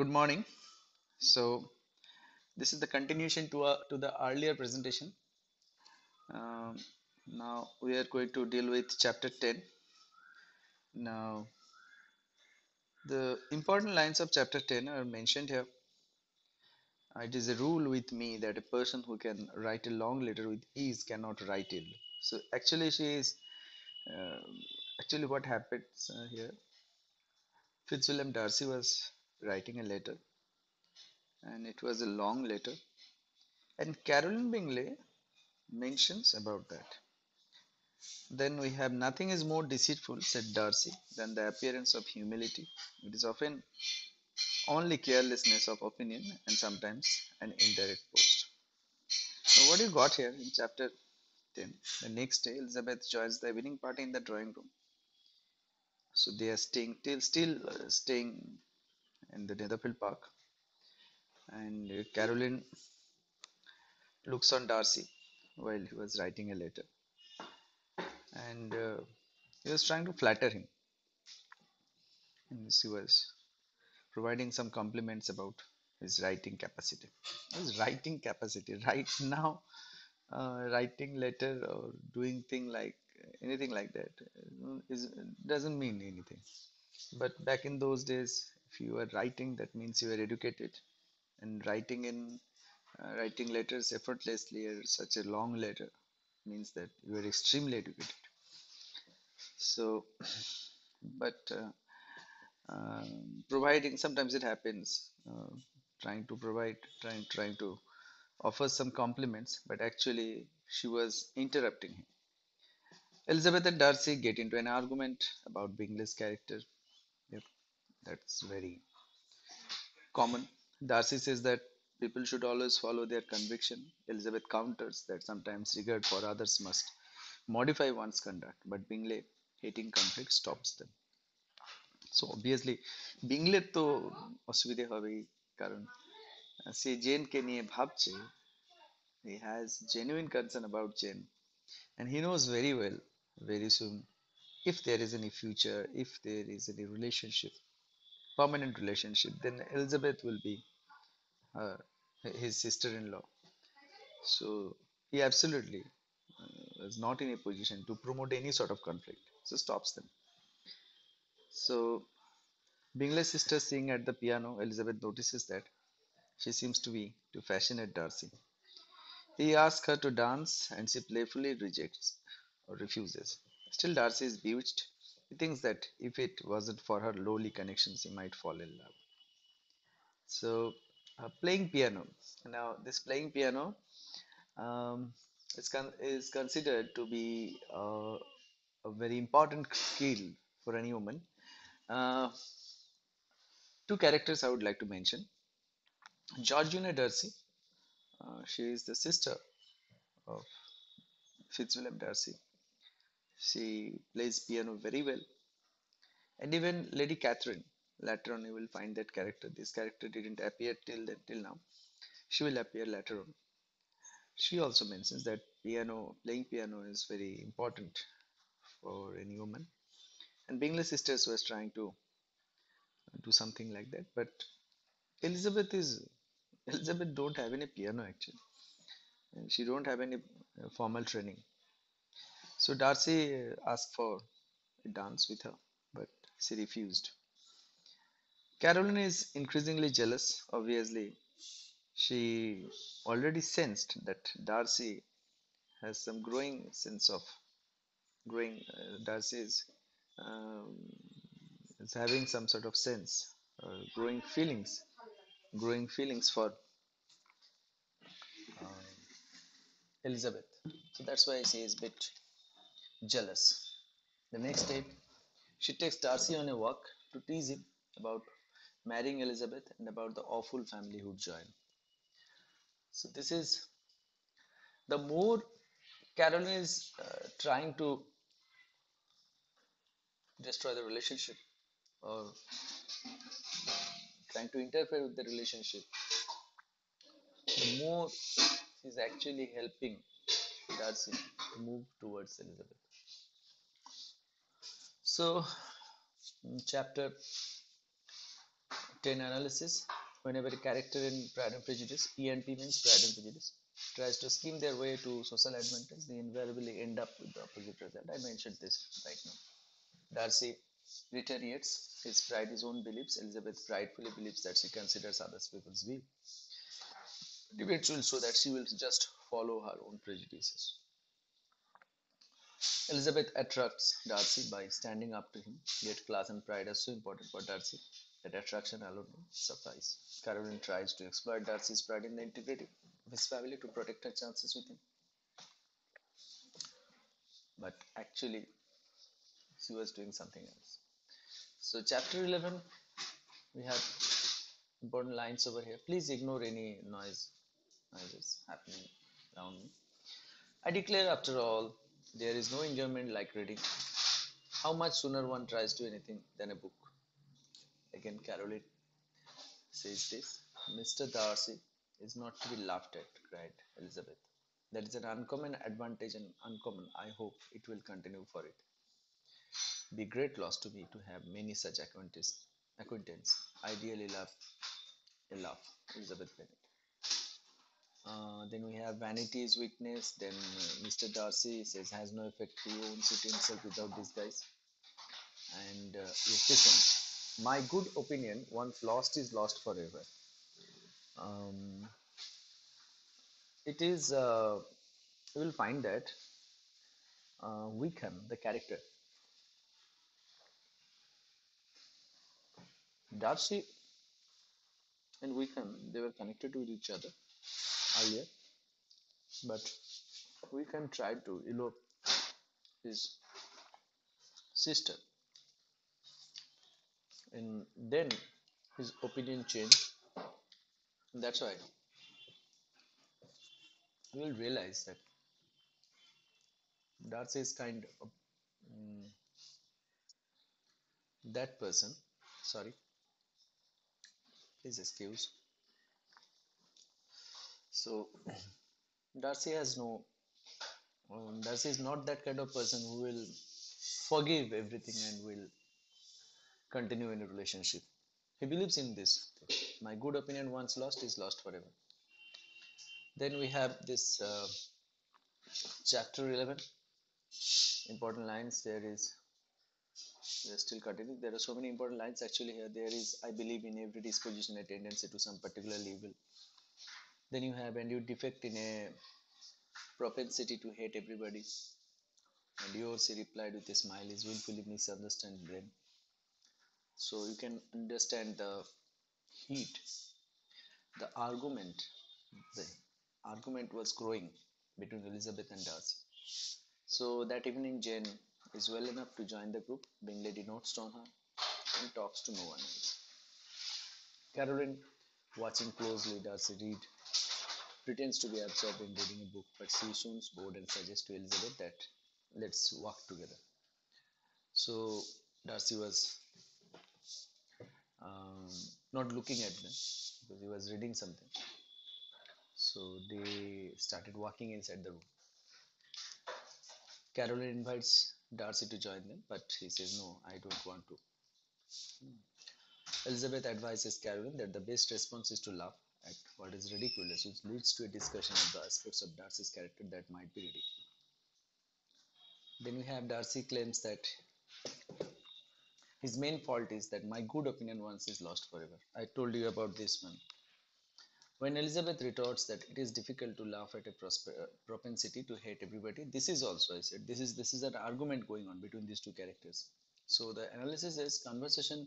Good morning. So this is the continuation to a, to the earlier presentation. Um, now we are going to deal with chapter 10. Now the important lines of chapter 10 are mentioned here. Uh, it is a rule with me that a person who can write a long letter with ease cannot write ill. So actually she is uh, actually what happens uh, here. Fitzwilliam Darcy was writing a letter and it was a long letter and Caroline Bingley mentions about that. Then we have nothing is more deceitful, said Darcy, than the appearance of humility. It is often only carelessness of opinion and sometimes an indirect boast. Now, what you got here in chapter 10? The next day, Elizabeth joins the evening party in the drawing room. So they are staying till still uh, staying in the Netherfield Park, and Caroline looks on Darcy while he was writing a letter, and uh, he was trying to flatter him. And she was providing some compliments about his writing capacity. His writing capacity right now, uh, writing letter or doing thing like anything like that uh, doesn't mean anything. But back in those days, if you are writing, that means you are educated, and writing in uh, writing letters effortlessly or such a long letter means that you are extremely educated. So, but uh, um, providing sometimes it happens uh, trying to provide trying trying to offer some compliments but actually she was interrupting him. Elizabeth and darcy get into an argument about bingley's character that's very common darcy says that people should always follow their conviction elizabeth counters that sometimes regard for others must modify one's conduct but bingley hating conflict stops them so obviously বিংলের তো অসুবিধে হবেই কারণ সে জেনকে নিয়ে ভাবছে he has genuine concern about Jen and he knows very well very soon if there is any future if there is any relationship permanent relationship then Elizabeth will be uh, his sister-in-law so he absolutely uh, is not in a position to promote any sort of conflict so stops them so, Bingley's sister singing at the piano, Elizabeth notices that she seems to be too fascinate Darcy. He asks her to dance and she playfully rejects or refuses. Still, Darcy is bewitched. He thinks that if it wasn't for her lowly connections, he might fall in love. So, uh, playing piano. Now, this playing piano um, is, con- is considered to be uh, a very important skill for any woman uh, two characters I would like to mention. Georgina Darcy, uh, she is the sister of Fitzwilliam Darcy. She plays piano very well. And even Lady Catherine, later on you will find that character. This character didn't appear till then, till now. She will appear later on. She also mentions that piano, playing piano is very important for any woman and Bingley sisters was trying to do something like that but Elizabeth is Elizabeth don't have any piano actually and she don't have any formal training so Darcy asked for a dance with her but she refused Caroline is increasingly jealous obviously she already sensed that Darcy has some growing sense of growing uh, Darcy is um, is having some sort of sense, uh, growing feelings, growing feelings for uh, Elizabeth. So that's why she is a bit jealous. The next day, she takes Darcy on a walk to tease him about marrying Elizabeth and about the awful family who'd join. So this is the more Caroline is uh, trying to destroy the relationship or trying to interfere with the relationship, the more she's actually helping Darcy to move towards Elizabeth. So, chapter 10 analysis. Whenever a character in Pride and Prejudice, PNP means Pride and Prejudice, tries to scheme their way to social advantage, they invariably end up with the opposite result. I mentioned this right now. Darcy reiterates his pride his own beliefs. Elizabeth pridefully believes that she considers others people's view. Debates will show that she will just follow her own prejudices. Elizabeth attracts Darcy by standing up to him, yet class and pride are so important for Darcy that attraction alone will suffice. Caroline tries to exploit Darcy's pride in the integrity of his family to protect her chances with him. But actually, she was doing something else. So, chapter 11, we have important lines over here. Please ignore any noise noises happening around me. I declare, after all, there is no enjoyment like reading. How much sooner one tries to anything than a book. Again, Caroline says this Mr. Darcy is not to be laughed at, cried Elizabeth. That is an uncommon advantage and uncommon. I hope it will continue for it. Be great loss to me to have many such acquaintance. acquaintance. I really love a laugh, Elizabeth. Uh, then we have vanity is weakness. Then uh, Mr. Darcy says has no effect. He owns it himself without disguise. And uh, yes, this one. My good opinion, once lost is lost forever. Um, it is. Uh, you will find that uh, Wickham, the character, Darcy and Wickham, they were connected with each other earlier, but Wickham try to elope his sister, and then his opinion changed. That's why you will realize that Darcy is kind of mm, that person. Sorry, please excuse. So Darcy has no. Um, Darcy is not that kind of person who will forgive everything and will continue in a relationship. He believes in this. My good opinion once lost is lost forever. Then we have this uh, chapter 11. Important lines. There is. We are still continuing. There are so many important lines actually here. There is, I believe, in every disposition a tendency to some particular evil then you have and you defect in a propensity to hate everybody. And he replied with a smile is willfully misunderstand them so you can understand the heat. The argument the argument was growing between elizabeth and darcy. So that evening jane is well enough to join the group. Bingley notes on her and talks to no one else. Caroline watching closely darcy read pretends to be absorbed in reading a book, but she soon bored and suggests to Elizabeth that let's walk together. So Darcy was um, not looking at them because he was reading something. So they started walking inside the room. Caroline invites Darcy to join them, but he says, No, I don't want to. Elizabeth advises Caroline that the best response is to laugh what is ridiculous, which leads to a discussion of the aspects of Darcy's character that might be ridiculous. Then we have Darcy claims that his main fault is that my good opinion once is lost forever. I told you about this one. When Elizabeth retorts that it is difficult to laugh at a uh, propensity to hate everybody, this is also I said this is this is an argument going on between these two characters. So the analysis is conversation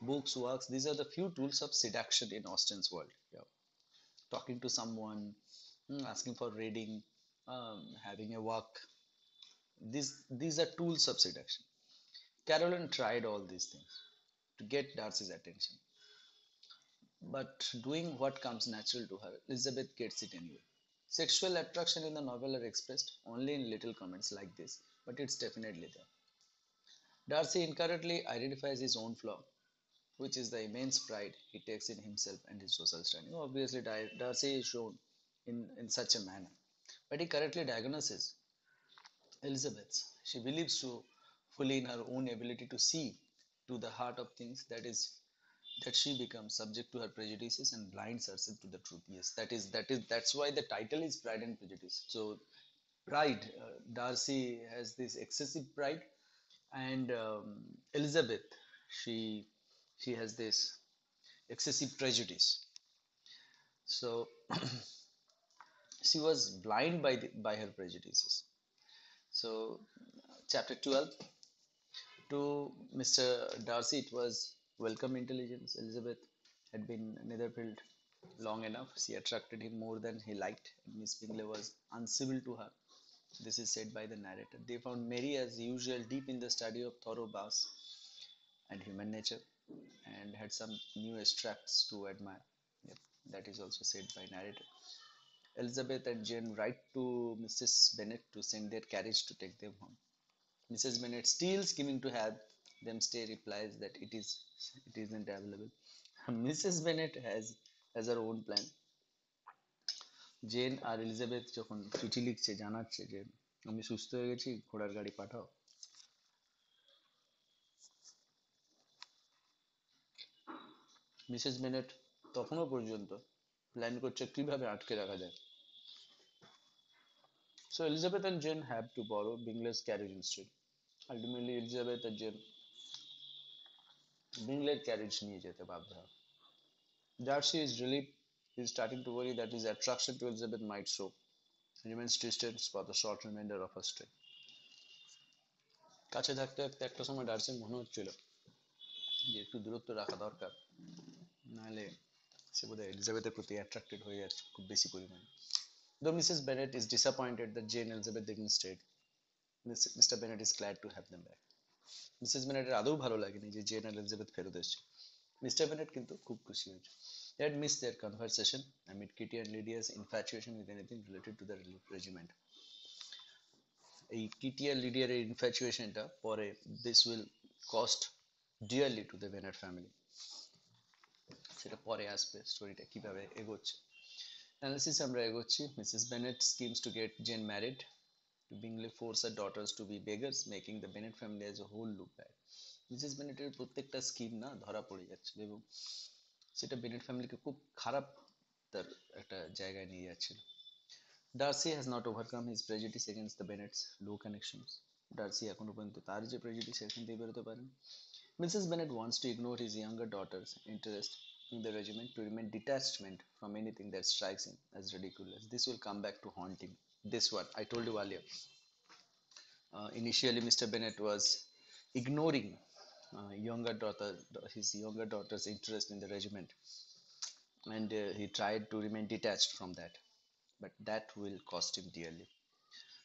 books, works, these are the few tools of seduction in Austen's world. Yeah. Talking to someone, hmm, asking for reading, um, having a walk. These, these are tools of seduction. Caroline tried all these things to get Darcy's attention. But doing what comes natural to her, Elizabeth gets it anyway. Sexual attraction in the novel are expressed only in little comments like this, but it's definitely there. Darcy incorrectly identifies his own flaw which is the immense pride he takes in himself and his social standing. Obviously, Darcy is shown in, in such a manner, but he correctly diagnoses Elizabeth. She believes to fully in her own ability to see to the heart of things, that is, that she becomes subject to her prejudices and blinds herself to the truth yes that is that is that's why the title is pride and prejudice so pride uh, darcy has this excessive pride and um, elizabeth she she has this excessive prejudice. So she was blind by the, by her prejudices. So chapter 12 to mr darcy it was welcome intelligence. Elizabeth had been netherfield long enough. She attracted him more than he liked and miss bingley was uncivil to her. This is said by the narrator. They found mary as usual deep in the study of thorough bass and human nature and had some new extracts to admire yep, that is also said by narrator Elizabeth and Jane write to Mrs. Bennet to send their carriage to take them home. Mrs. Bennet, still scheming to have them stay, replies that it is it isn't available. Mrs. Bennet has has her own plan. Jane R Elizabeth যখন চিঠি লিখছে জানাচ্ছে যে আমি সুস্থ হয়ে গেছি ঘোড়ার গাড়ি পাঠাও মিসেস বেনেট তখনও পর্যন্ত প্ল্যান করছে কীভাবে আটকে রাখা যায় So Elizabeth and Jane have to borrow Bingley's carriage instead. Ultimately, Elizabeth and Jane Bingley's carriage নিয়ে যেতে বাধ্য হয় Darcy is relieved. Is starting to worry that his attraction to Elizabeth might show. Remains distant for the short remainder of her stay. কাছে থাকতে থাকতে একটা সময় ডার্সির মনে হচ্ছিল যে একটু দূরত্ব রাখা দরকার নাহলে সে বোধহয় এলিজাবেথের প্রতি অ্যাট্রাক্টেড হয়ে যাচ্ছে খুব বেশি পরিমাণে Though Mrs. Bennet is disappointed that Jane and Elizabeth didn't stay, Mr. Bennet is glad to have them back. Mrs বেনেটের আদৌ ভালো লাগেনি যে জেন আর এলিজাবেথ ফেরত এসেছে মিস্টার বেনেট কিন্তু খুব খুশি হয়েছে had missed their conversation amid Kitty and Lydia's infatuation with anything related to the regiment. এই কিটি আর লিডিয়ার এই ইনফ্যাচুয়েশনটা পরে this will cost dearly to the Bennet family সেটা পরে আসবে স্টোরিটা কীভাবে এগোচ্ছে। অ্যানালিসিস আমরা এগোচ্ছি Mrs Bennet schemes to get Jane married to Bingley force her daughters to be beggars, making the Bennet family as a whole look bad. Mrs বেনেটের প্রত্যেকটা scheme না ধরা পড়ে যাচ্ছে এবং সেটা বেনেট ফ্যামিলিকে খুব খারাপ তার একটা জায়গায় নিয়ে যাচ্ছিল। Darcy has not overcome his prejudice against the Bennets low connections Darcy এখনও পর্যন্ত তার যে প্রেজুডিস এখান থেকে বেরোতে পারেন। Mrs Bennet wants to ignore his younger daughters interest the regiment to remain detachment from anything that strikes him as ridiculous. This will come back to haunt him. This one, I told you earlier. Uh, initially, Mr. Bennet was ignoring uh, younger daughter, his younger daughter's interest in the regiment, and uh, he tried to remain detached from that. But that will cost him dearly.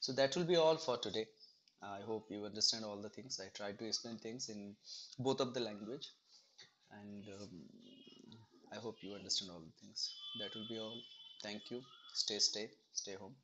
So that will be all for today. I hope you understand all the things. I tried to explain things in both of the language, and um, I hope you understand all the things. That will be all. Thank you. Stay safe. Stay home.